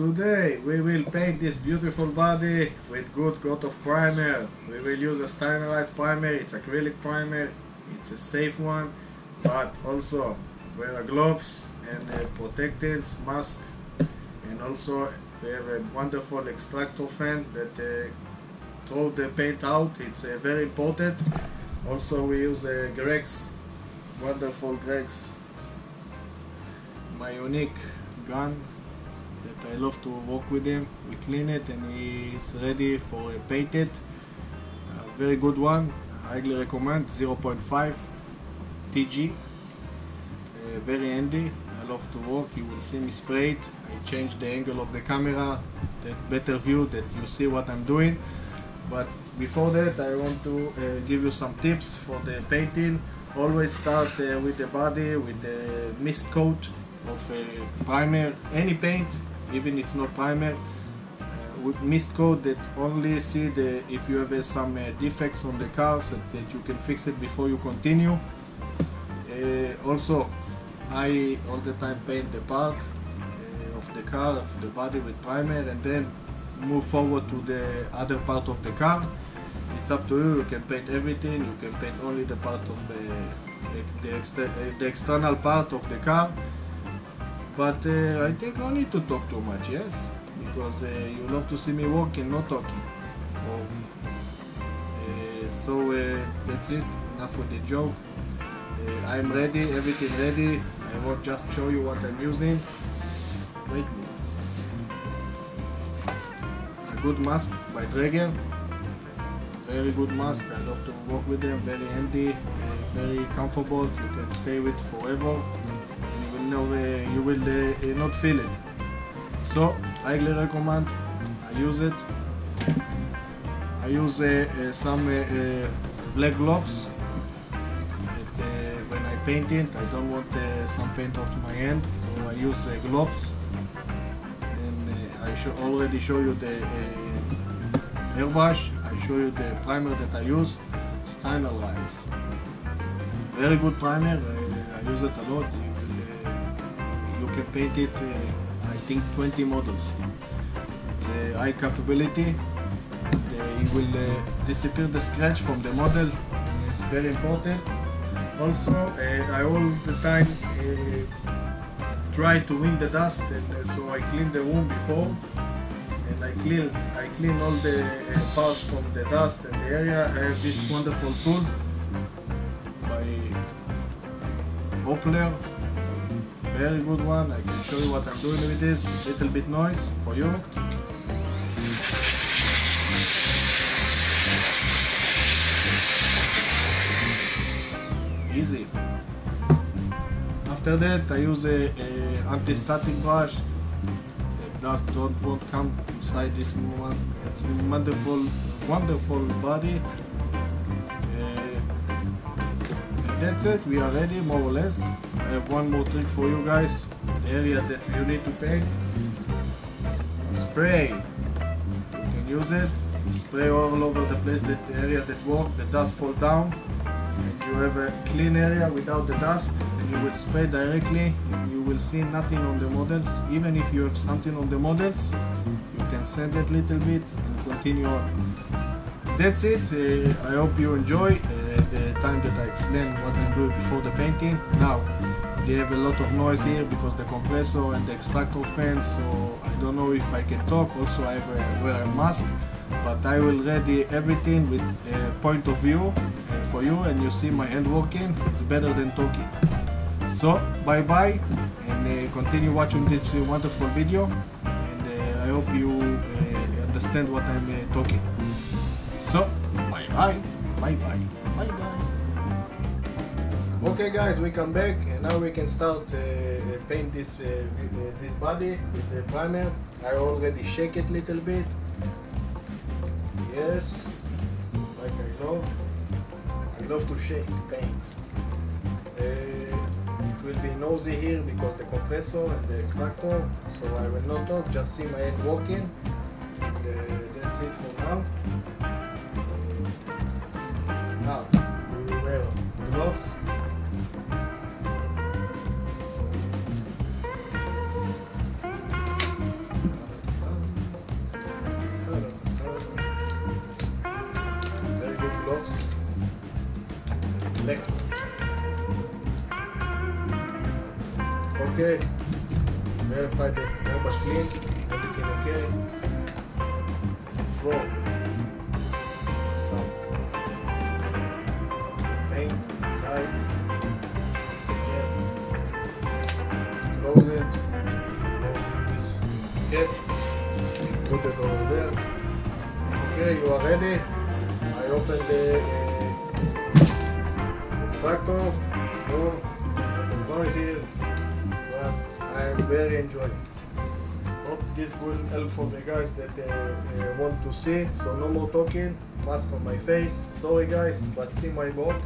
Today we will paint this beautiful body with good coat of primer. We will use a Stynylrez primer, it's acrylic primer, it's a safe one, but also wear gloves and uh, protectors, mask, and also we have a wonderful extractor fan that uh, throw the paint out, it's uh, very important. Also we use uh, Grex, wonderful Grex, my unique gun that I love to work with him. We clean it and he's ready for a painted. A very good one. I Highly recommend 0.5 TG. Uh, very handy. I love to work. You will see me spray it. I change the angle of the camera, that better view that you see what I'm doing. But before that, I want to uh, give you some tips for the painting. Always start uh, with the body with the mist coat of primer, any paint, even it's not primer, uh, with mist code that only see the if you have uh, some uh, defects on the car so that you can fix it before you continue. Also, I all the time paint the part of the car, of the body with primer, and then move forward to the other part of the car. It's up to you. You can paint everything. You can paint only the part of uh, the, the, exter the external part of the car but uh, I think no need to talk too much, yes? Because uh, you love to see me walking, not talking. Oh. Uh, so uh, that's it, enough with the joke. Uh, I'm ready, everything ready. I will just show you what I'm using. Wait me. A good mask by Draeger. Very good mask, I love to work with them, very handy, very comfortable, you can stay with forever know uh, you will uh, uh, not feel it. So I highly recommend I use it. I use uh, uh some uh, black gloves. It, when I paint it I don't want some paint off my hand so I use gloves. And I already show you the airbrush. I show you the primer that I use. Stynylrez very good primer. I use it a lot can painted uh, I think 20 models. It's high capability. it will uh, disappear the scratch from the model. It's very important. Also, uh, I all the time try to win the dust and so I clean the room before and I clean I clean all the uh, parts from the dust and the area. I have this wonderful tool by Hoppler very good one. I can show you what I'm doing with it. Little bit noise for you. Easy. After that I use a, a anti-static brush. The dust don't won't come inside this one. It's a wonderful, wonderful body. That's it. We are ready more or less. I have one more trick for you guys. The area that you need to paint spray. You can use it. Spray all over the place that the area that work the dust fall down. And you have a clean area without the dust and you will spray directly. You will see nothing on the models. Even if you have something on the models you can send it little bit and continue on. That's it. Uh, I hope you enjoy. Uh, time that I explained what I'm doing before the painting. Now, they have a lot of noise here because the compressor and the extractor fans, so I don't know if I can talk. Also, I have a, wear a mask, but I will ready everything with a point of view uh, for you, and you see my hand working. It's better than talking. So, bye bye, and uh, continue watching this wonderful video, and uh, I hope you uh, understand what I'm uh, talking. So, bye bye, bye bye. Bye bye. Okay guys, we come back and now we can start uh, paint this uh, uh, this body with the primer. I already shake it a little bit. Yes, like I love. I love to shake paint. Uh, it will be noisy here because the compressor and the extractor, so I will not talk, just see my hand working. And, uh, that's it for. Now, verify that robot clean, everything okay. Some paint inside. Okay. Close it. Close this cap. Put it over there. Okay, you are ready. I open the uh, extractor. So, the noise here. But I am very enjoying. Hope this will help for the guys that uh, uh, want to see. So no more talking. Mask on my face. Sorry guys, but see my boat.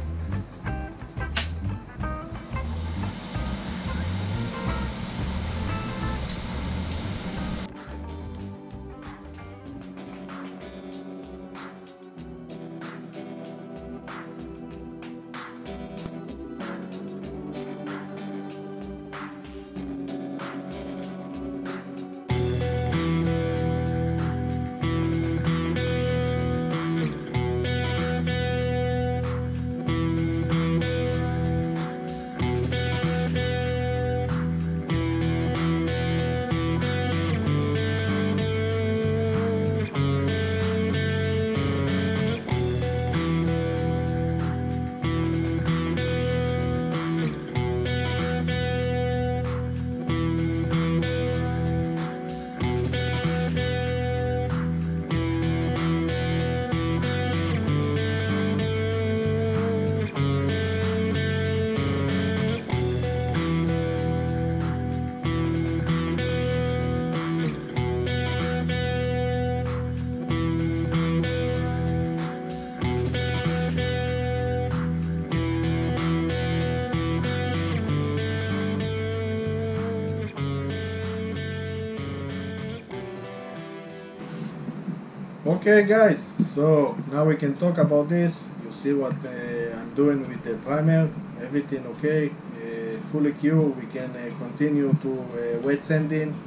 Okay guys, so now we can talk about this. You see what uh, I'm doing with the primer. Everything okay, uh, fully cured. We can uh, continue to uh, wet sanding.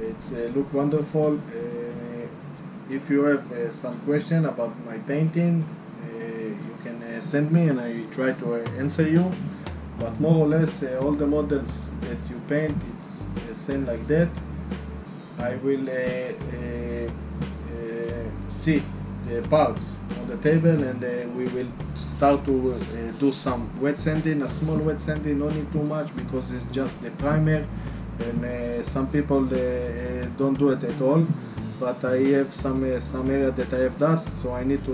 It's uh, look wonderful. Uh, if you have some question about my painting, you can send me and I try to answer you. But more or less, all the models that you paint, it's uh, same like that. I will see the parts on the table and uh, we will start to uh, do some wet sanding, a small wet sanding, no need too much because it's just the primer and uh, some people uh, uh, don't do it at all. But I have some uh, some area that I have dust so I need to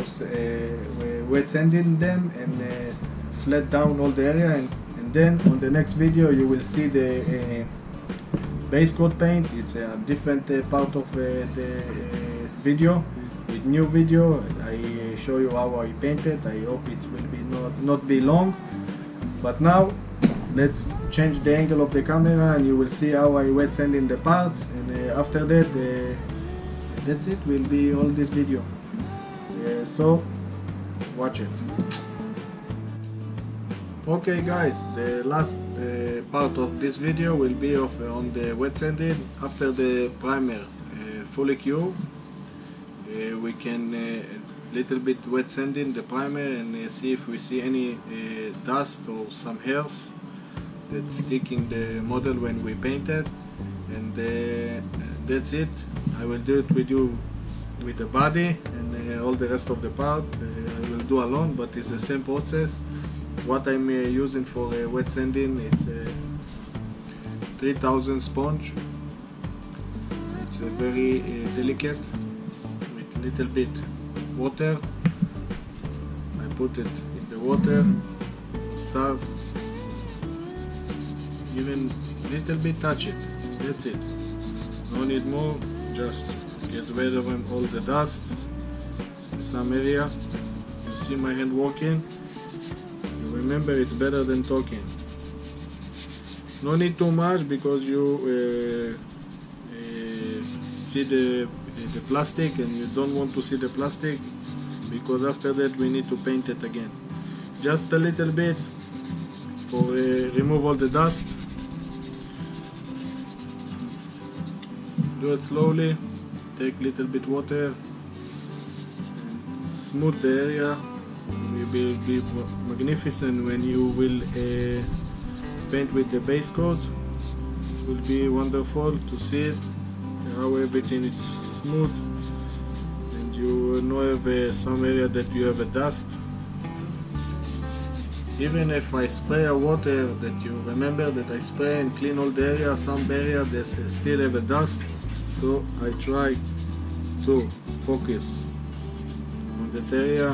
wet sanding them and flat down all the area and, and then on the next video you will see the base coat paint. It's a different part of the video new video. I show you how I painted I hope it will be not not be long. But now let's change the angle of the camera and you will see how I wet sand in the parts. And uh, after that uh, that's it. Will be all this video. Uh, so watch it. Okay guys, the last uh, part of this video will be of, uh, on the wet sanding. After the primer uh, fully cured, we can uh, little bit wet sanding the primer and uh, see if we see any uh, dust or some hairs that stick in the model when we paint it. And uh, that's it. I will do it with you with the body and uh, all the rest of the part. Uh, I will do alone, but it's the same process what I'm uh, using for uh, wet sanding it's a 3000 sponge it's a very uh, delicate little bit water. I put it in the water start even little bit touch it. That's it. No need more just get rid of all the dust in some area. You see my hand working remember it's better than talking. No need too much because you uh, uh, see the the plastic and you don't want to see the plastic because after that we need to paint it again. Just a little bit for uh, remove all the dust. Do it slowly take little bit water and smooth the area. It will be magnificent when you will uh, paint with the base coat. It will be wonderful to see it, how everything is smooth. And you know have uh, some area that you have a dust. Even if I spray water that you remember that I spray and clean all the area some area they still have a dust. So I try to focus on that area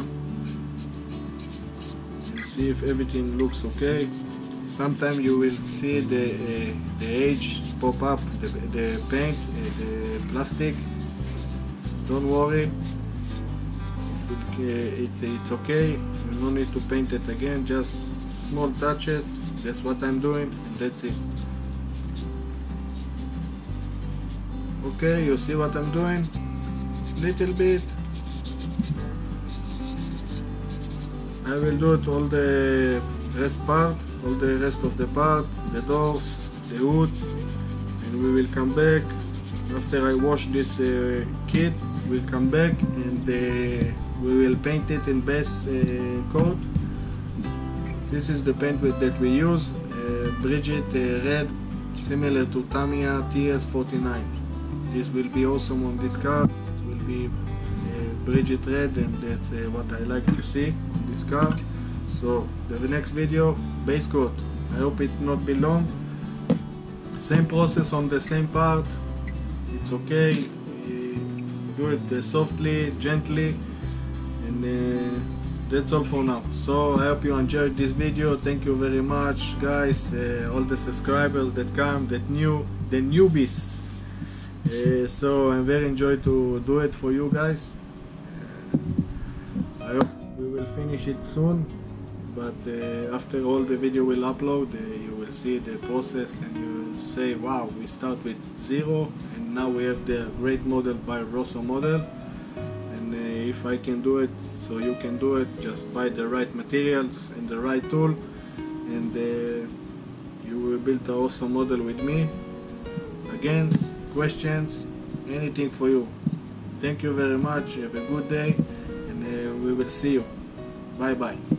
and see if everything looks okay. Sometimes you will see the uh, the edge pop up the, the paint uh, the plastic don't worry. It, it, it's okay. You no need to paint it again just small touches. That's what I'm doing and that's it. Okay you see what I'm doing? Little bit. I will do it all the rest part all the rest of the part the doors the wood and we will come back after I wash this uh, kit we'll come back and we will paint it in base uh, coat this is the paint that we use uh, Bridget uh, red similar to Tamiya TS49 this will be awesome on this car. It will be Bridget red and that's what I like to see on this car. So the next video base coat. I hope it not be long. Same process on the same part. It's okay do it uh, softly gently and uh, that's all for now. So I hope you enjoyed this video. Thank you very much guys uh, all the subscribers that come that new the newbies. So I'm very enjoyed to do it for you guys. I hope we will finish it soon but uh, after all the video will upload uh, you will see the process and you say wow we start with zero and now we have the great model by Ruso model. And uh, if I can do it so you can do it just buy the right materials and the right tool. And uh, you will build an awesome model with me. Against questions anything for you. Thank you very much. Have a good day and uh, we will see you. Bye bye